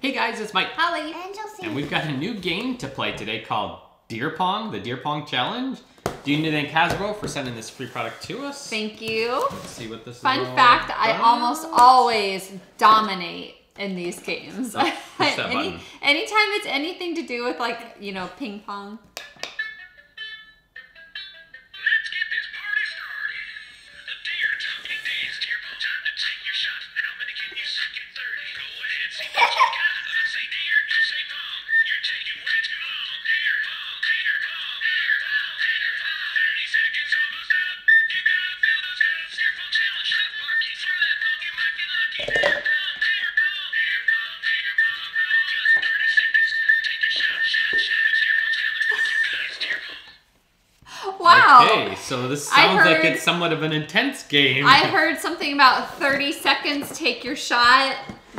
Hey guys, it's Mike. Holly. And Chelsea. And we've got a new game to play today called Deer Pong, the Deer Pong Challenge. Do you need to thank Hasbro for sending this free product to us? Thank you. Let's see what this Fun is. all fact, I almost always dominate in these games. Oh, push that Any, button. anytime it's anything to do with like, you know, ping pong. Okay, so this sounds like it's somewhat of an intense game. I heard something about 30 seconds, take your shot.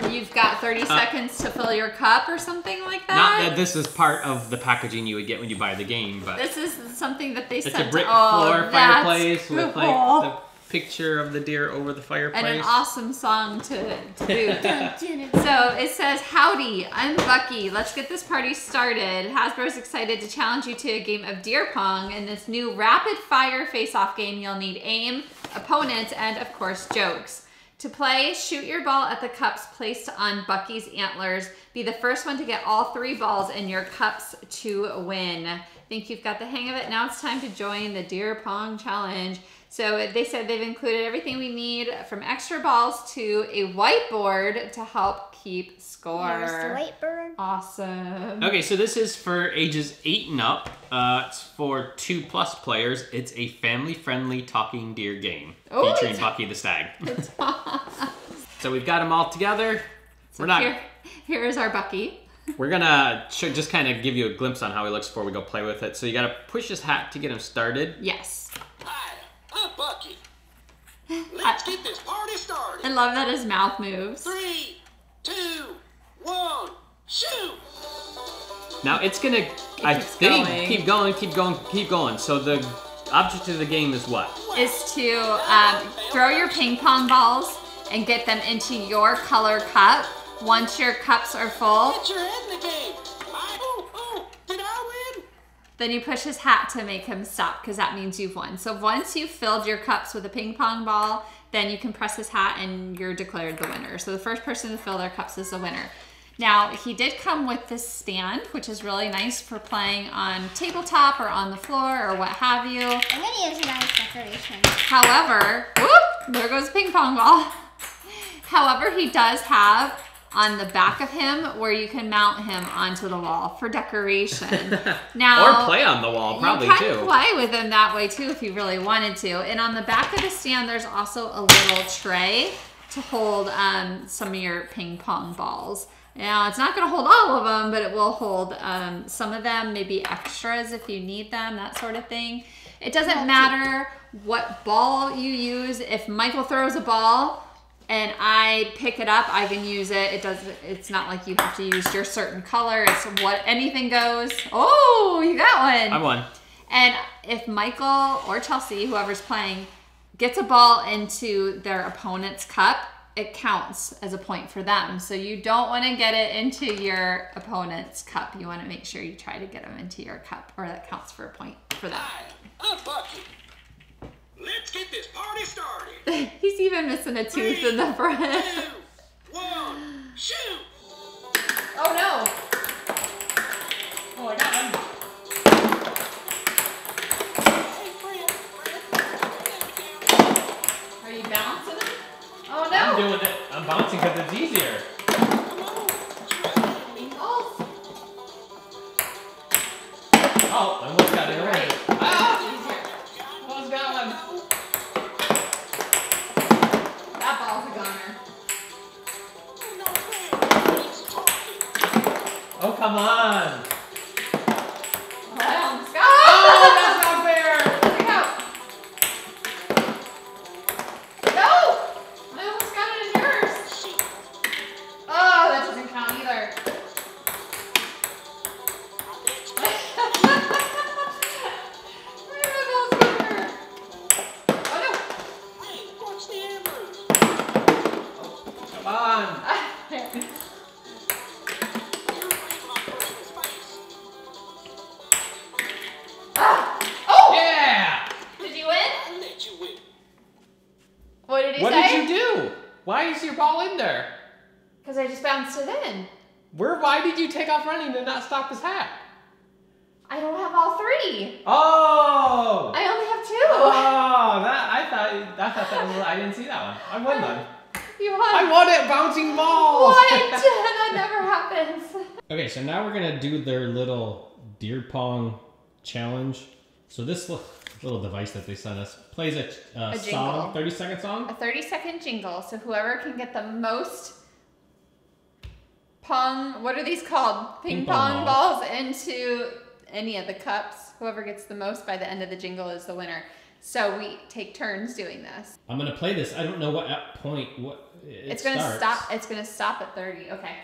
You've got 30 Uh, seconds to fill your cup or something like that. Not that this is part of the packaging you would get when you buy the game, but This is something that they it's sent. a brick oh, floor fireplace with like picture of the deer over the fireplace. and an awesome song to, to boot. So it says, Howdy, I'm Bucky. Let's get this party started. Hasbro's excited to challenge you to a game of Deer Pong. In this new rapid fire face off game, you'll need aim, opponents, and of course, jokes. To play, shoot your ball at the cups placed on Bucky's antlers. Be the first one to get all three balls in your cups to win. Think you've got the hang of it. Now it's time to join the Deer Pong Challenge. So they said they've included everything we need from extra balls to a whiteboard to help keep score. Here's the white bird. Awesome. Okay, so this is for ages eight and up. Uh, it's for two plus players. It's a family-friendly talking deer game Oh, featuring it's- Bucky the Stag. so we've got them all together. So We're not. Here, here is our Bucky. We're gonna sh- just kind of give you a glimpse on how he looks before we go play with it. So you gotta push his hat to get him started. Yes. Hi, I'm Let's get this party started. I love that his mouth moves. Three, two, one, shoot! Now it's gonna. I think going. keep going, keep going, keep going. So the object of the game is what? Is to um, throw your ping pong balls and get them into your color cup. Once your cups are full, Then you push his hat to make him stop because that means you've won. So once you've filled your cups with a ping pong ball, then you can press his hat and you're declared the winner. So the first person to fill their cups is the winner. Now, he did come with this stand, which is really nice for playing on tabletop or on the floor or what have you. I'm gonna use a nice decoration. However, whoop, there goes ping pong ball. However, he does have on the back of him where you can mount him onto the wall for decoration. Now, or play on the wall, probably you can too. play with them that way too if you really wanted to. And on the back of the stand, there's also a little tray to hold um, some of your ping pong balls. Now, it's not going to hold all of them, but it will hold um, some of them, maybe extras if you need them, that sort of thing. It doesn't matter what ball you use. If Michael throws a ball and I pick it up, I can use it. It does. It's not like you have to use your certain color. It's what anything goes. Oh, you got one. I won. And if Michael or Chelsea, whoever's playing, gets a ball into their opponent's cup, it counts as a point for them. So you don't want to get it into your opponent's cup. You want to make sure you try to get them into your cup, or that counts for a point for them. Hi, I'm Bucky. Let's get this party started. He's even missing a tooth in the front. Two, one, shoot! What did What say? did you do? Why is your ball in there? Because I just bounced it in. Where? Why did you take off running and not stop his hat? I don't have all three. Oh. I only have two. Oh, that I thought I thought that was I didn't see that one. I won then. You won. I won it bouncing balls. What? that never happens. Okay, so now we're gonna do their little deer pong challenge. So this little device that they sent us plays a, uh, A song, jingle. thirty second song. A 30 second jingle. So whoever can get the most pong, what are these called? Ping, Ping pong pong balls into any of the cups. Whoever gets the most by the end of the jingle is the winner. So we take turns doing this. I'm gonna play this. I don't know what at point what it it's gonna starts. stop. It's gonna stop at 30. Okay.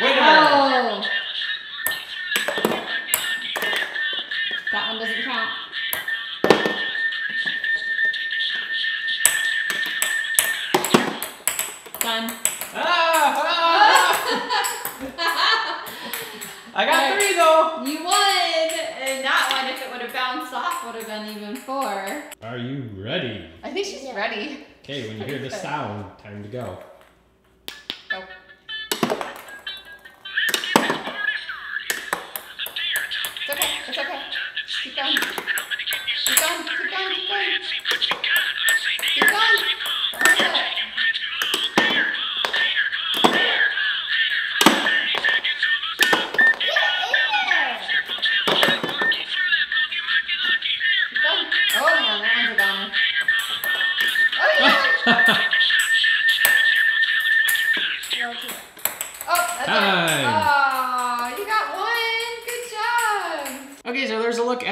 Wait a minute. Oh, that one doesn't count. Done. Ah, ah. I got three though. You won! And that one, if it would have bounced off, would have been even four. Are you ready? I think she's ready. Okay, when you hear the sound, time to go. Go. It's okay. It's okay. Keep going. Keep going. Keep going. Keep going. Keep going. That's it. Keep going.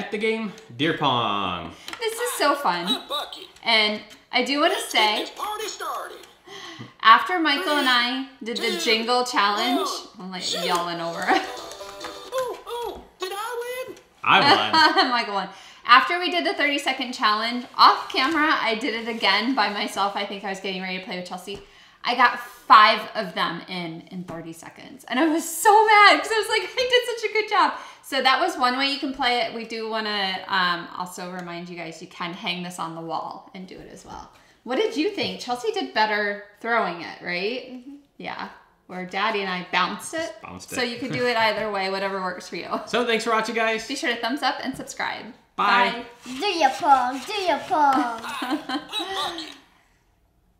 At the game Deer Pong. This is so fun. And I do want to say, party started. after Michael and I did the jingle challenge, I'm like yelling over it. Ooh, ooh, did I win? I won. Michael won. After we did the 30 second challenge, off camera, I did it again by myself. I think I was getting ready to play with Chelsea. I got five of them in in 30 seconds. And I was so mad because I was like, I did such a good job. So that was one way you can play it. We do want to um, also remind you guys you can hang this on the wall and do it as well. What did you think? Chelsea did better throwing it, right? Yeah. Where Daddy and I bounced it. Bounced it. So you can do it either way, whatever works for you. So thanks for watching, guys. Be sure to thumbs up and subscribe. Bye. Do your pong, do your pong.